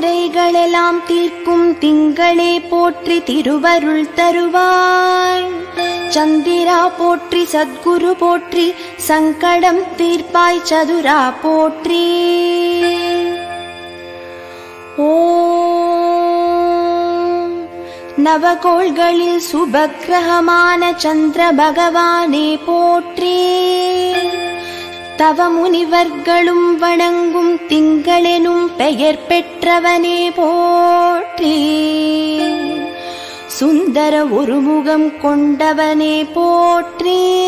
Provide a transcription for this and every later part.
குறைகளெல்லாம் தீர்க்கும் திங்களே போற்றி திருவருள் தருவாய். சந்திரா போற்றி சத்குரு போற்றி சங்கடம் தீர்ப்பாய் சதுரா போற்றி. ஓம். நவகோள்களில் சுபக்கிரகமான சந்திர பகவானே போற்றே. தவ முனிவர்களும் வணங்கும் திங்களெனும் பெயர் பெற்றவனே போற்றி. சுந்தர ஒருமுகம் கொண்டவனே போற்றி.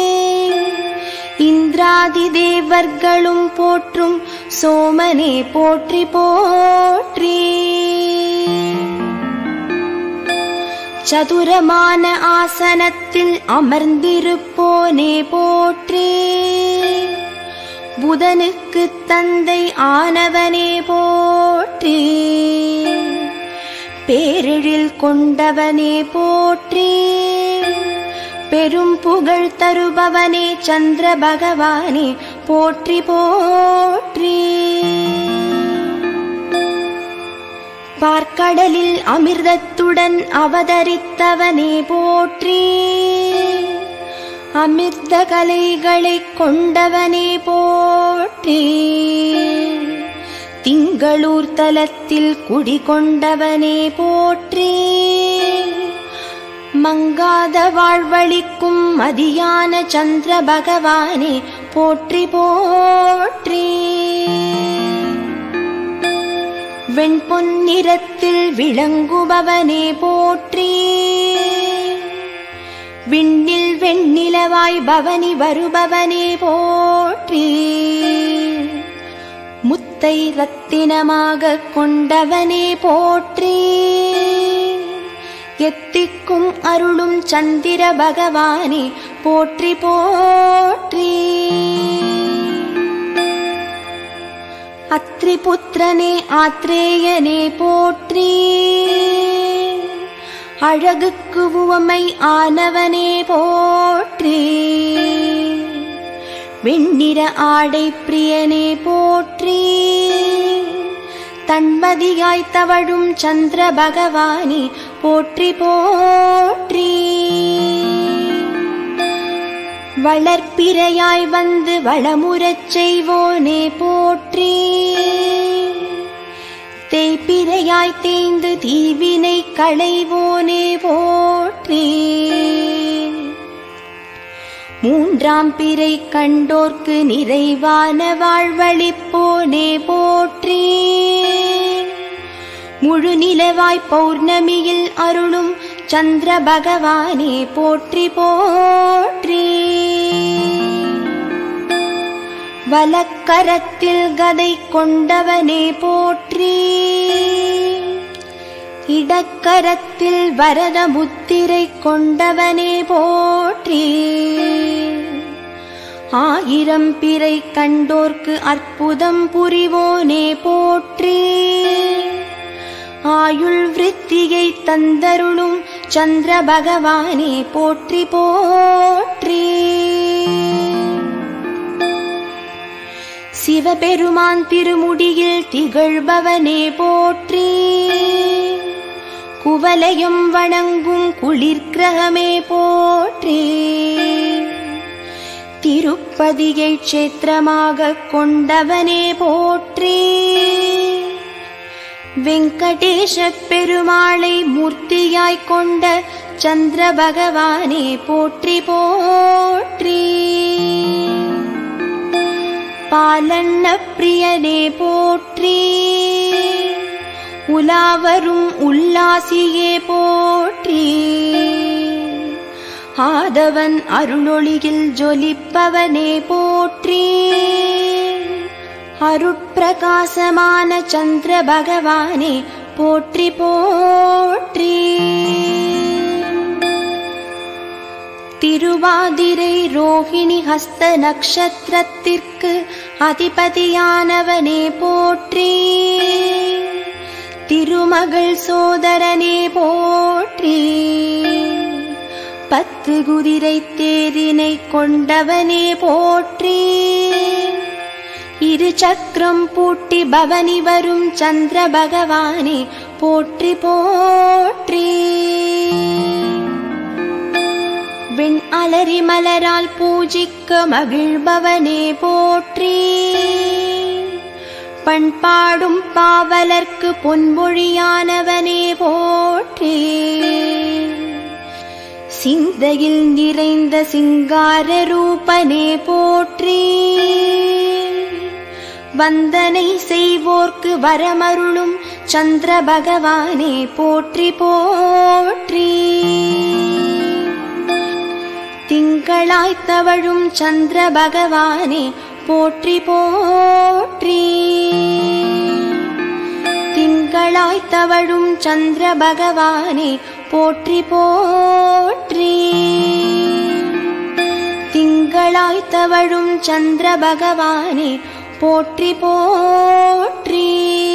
இந்திராதி தேவர்களும் போற்றும் சோமனே போற்றி போற்றி. சதுரமான ஆசனத்தில் அமர்ந்திருப்போனே போற்றே. புதனுக்கு தந்தை ஆனவனே போற்றி. பேரெழில் கொண்டவனே போற்றி. பெரும் புகழ் தருபவனே சந்திர பகவானே போற்றி போற்றி. பார்க்கடலில் அமிர்தத்துடன் அவதரித்தவனே போற்றி. அமிர்த கலைகளைக் கொண்டவனே போற்றி. திங்களூர் தலத்தில் குடிகொண்டவனே போற்றி. மங்காத வாழ்வழிக்கும் மதியான சந்திர பகவானே போற்றி போற்றி. வெண்பொன்னிறத்தில் விளங்குபவனே போற்றி. விண்ணில் வெண்ணிலவாய் பவனி வருபவனே போற்றி. முத்தை ரத்தினமாக கொண்டவனே போற்றி. எத்திக்கும் அருளும் சந்திர பகவானே போற்றி போற்றி. அத்ரிபுத்திரனே ஆத்ரேயனே போற்றி. அழகுக்கு உவமை ஆனவனே போற்றி. வெண்ணிற ஆடை பிரியனே போற்றி. தன்மதியாய் தவழும் சந்திர பகவானே போற்றி போற்றி. வளர்ப்பிறையாய் வந்து வளமுறச் செய்வோனே போற்றி. தேய்பிரையாய் தேய்ந்து தீவினை களைவோனே போற்றி. மூன்றாம் பிறை கண்டோர்க்கு நிறைவான வாழ்வழிப்போனே போற்றி. முழு நிலவாய் பௌர்ணமியில் அருளும் சந்திர பகவானே போற்றி போற்றி. வலக்கரத்தில் கதை கொண்டவனே போற்றி. இடக்கரத்தில் வரத முத்திரை கொண்டவனே போற்றி. ஆயிரம் பிறை கண்டோர்க்கு அற்புதம் புரிவோனே போற்றி. ஆயுள் விருத்தியை தந்தருளும் சந்திர பகவானே போற்றி போற்றி. சிவபெருமான் திருமுடியில் திகழ்பவனே போற்றி. குவலையும் வணங்கும் குளிர்கிரகமே போற்றி. திருப்பதியை க்ஷேத்திரமாக கொண்டவனே போற்றி. வெங்கடேஷ பெருமாளை மூர்த்தியாய்க் கொண்ட சந்திர பகவானே போற்றி போற்றி. பாலண்ண பிரியனே போற்றி. உலாவரும் உல்லாசியே போற்றி. ஆதவன் அருளொளியில் ஜொலிப்பவனே போற்றி. அருட்பிரகாசமான சந்திர பகவானே போற்றி போற்றி. திருவாதிரை ரோஹிணி ஹஸ்த நக்ஷத்திரத்திற்கு அதிபதியானவனே போற்றி. திருமகள் சோதரனே போற்றி. பத்து குதிரை தேரினை கொண்டவனே போற்றி. இரு சக்கரம் பூட்டி பவனி வரும் சந்திர பகவானே போற்றி போற்றி. விண் அலறி மலரால் பூஜிக்க மகிழ்பவனே போற்றி. பண்பாடும் பாவலர்க்கு பொன்மொழியானவனே போற்றி. சிந்தையில் நிறைந்த சிங்கார ரூபனே போற்றி. வந்தனை செய்வோர்க்கு வரமருளும் சந்திர பகவானே போற்றி போற்றி. திங்களாய்த் தவழும் சந்திர பகவானே போற்றி போற்றி. திங்களாய்த் தவழும் சந்திர பகவானே போற்றி போற்றி. திங்களாய்த் தவழும் சந்திர பகவானே போற்றி போற்றி.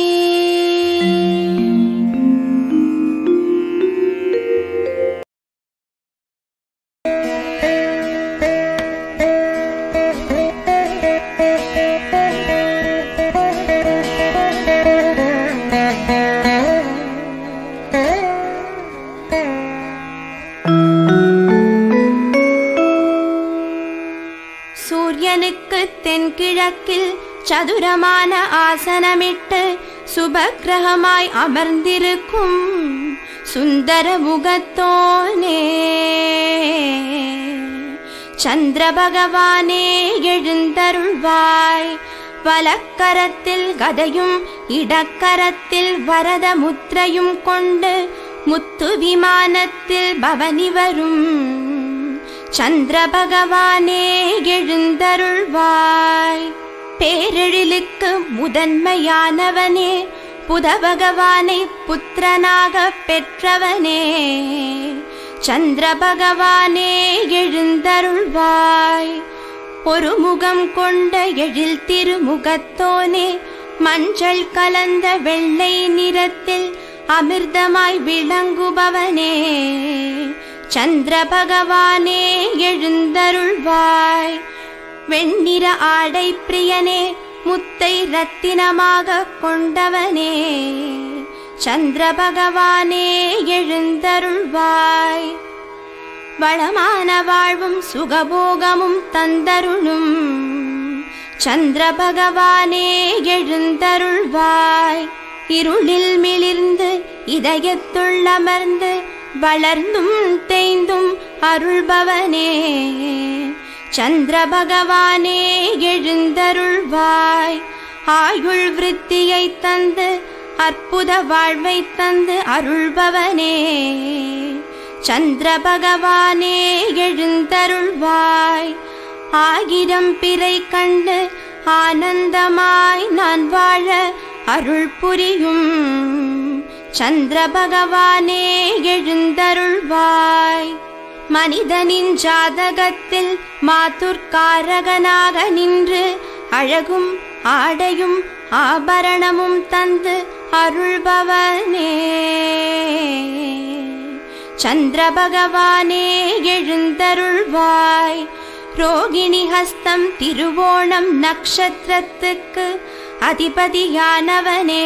சதுரமான ஆசனமிட்டு சுபக்கிரகமாய் அமர்ந்திருக்கும் சுந்தர முகத்தோனே. சந்திர பகவானே எழுந்தருள்வாய். வலக்கரத்தில் கதையும் இடக்கரத்தில் வரத முத்திரையும் கொண்டு முத்து விமானத்தில் பவனி வரும். சந்திர பகவானே எழுந்தருள்வாய். பேரெழிலுக்கு முதன்மையானவனே புதபகவானை புத்திரனாக பெற்றவனே. சந்திர பகவானே எழுந்தருள்வாய். ஒரு முகம் கொண்ட எழில் திருமுகத்தோனே மஞ்சள் கலந்த வெள்ளை நிறத்தில் அமிர்தமாய் விளங்குபவனே. சந்திர பகவானே எழுந்தருள்வாய். வெண்ணிற ஆடை பிரியனே முத்தை ரத்தினமாக கொண்டவனே. சந்திர பகவானே எழுந்தருள்வாய். வளமான வாழ்வும் சுகபோகமும் தந்தருளும். சந்திர பகவானே எழுந்தருள்வாய். இருளில் மிளிர்ந்து இதயத்துள்ளமர்ந்து வளர்ந்தும் தேய்ந்தும் அருள்பவனே. சந்திர பகவானே எழுந்தருள்வாய். ஆயுள் விருத்தியை தந்து அற்புத வாழ்வை தந்து அருள்பவனே. சந்திர பகவானே எழுந்தருள்வாய். ஆயிரம் பிறை கண்டு ஆனந்தமாய் நான் வாழ அருள் புரியும். சந்திர பகவானே எழுந்தருள்வாய். மனிதனின் ஜாதகத்தில் மாத்துர்காரகனாக நின்று அழகும் ஆடையும் ஆபரணமும் தந்து அருள்பவனே. சந்திர பகவானே எழுந்தருள்வாய். ரோகிணி ஹஸ்தம் திருவோணம் நக்ஷத்திரத்துக்கு அதிபதியானவனே.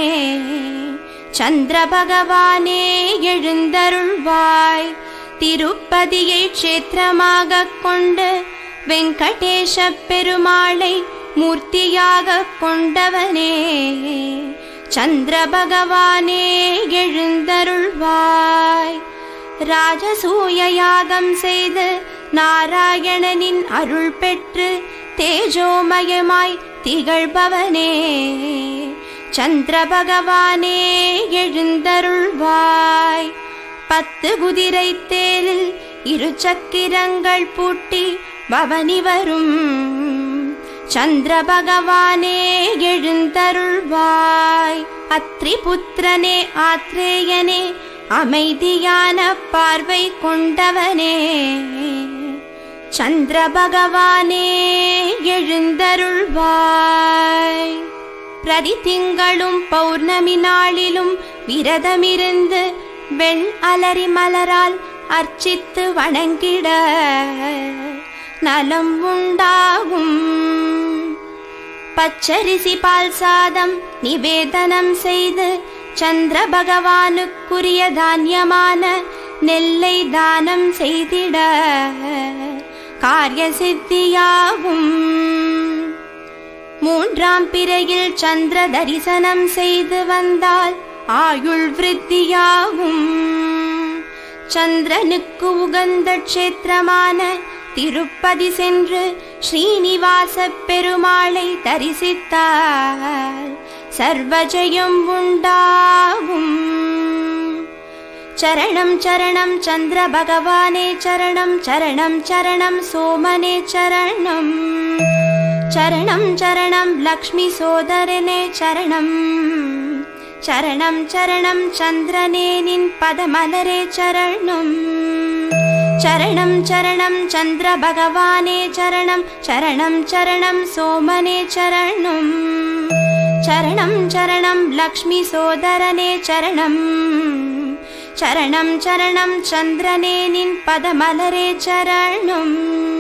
சந்திர பகவானே எழுந்தருள்வாய். திருப்பதியை க்ஷேத்திரமாக கொண்டு வெங்கடேஷ பெருமாளை மூர்த்தியாக கொண்டவனே. சந்திர பகவானே எழுந்தருள்வாய். ராஜசூய யாகம் செய்து நாராயணனின் அருள் பெற்று தேஜோமயமாய் திகழ்பவனே. சந்திர பகவானே எழுந்தருள்வாய். பத்து குதிரை தேரில் இரு சக்கிரங்கள் பூட்டி பவனி வரும். சந்திர பகவானே எழுந்தருள்வாய். அத்ரி புத்திரனே ஆத்ரேயனே அமைதியான பார்வை கொண்டவனே. சந்திர பகவானே எழுந்தருள்வாய். பிரதி திங்களும் பௌர்ணமி நாளிலும் விரதமிருந்து வெண் அலரி மலரால் அர்ச்சித்து வணங்கிட நலம் உண்டாகும். பச்சரிசி பால் சாதம் நிவேதனம் செய்து சந்திர பகவானுக்குரிய தானியமான நெல்லை தானம் செய்திட காரிய சித்தியாகும். மூன்றாம் பிறையில் சந்திர தரிசனம் செய்து வந்தால் ஆயுள் விருத்தியாகும். சந்திரனுக்கு உகந்த க்ஷேத்திரமான திருப்பதி சென்று ஸ்ரீனிவாச பெருமாளை தரிசித்தார். சர்வஜயம் உண்டாகும். சரணம் சரணம் சந்திர பகவானே சரணம் சரணம் சரணம் சோமனே சரணம். சரணம் சரணம் லக்ஷ்மி சோதரனே சரணம். चरणं चरणं चन्द्रने निन्पदमलरे चरणम् चरणं। चरणं चन्द्रभगवाने चरणं चरणं चरणं सोमने चरणम् चरणं चरणं लक्ष्मीसोदरने चरणम् चरणं चरणं चन्द्रने निन्पदमलरे चरणम्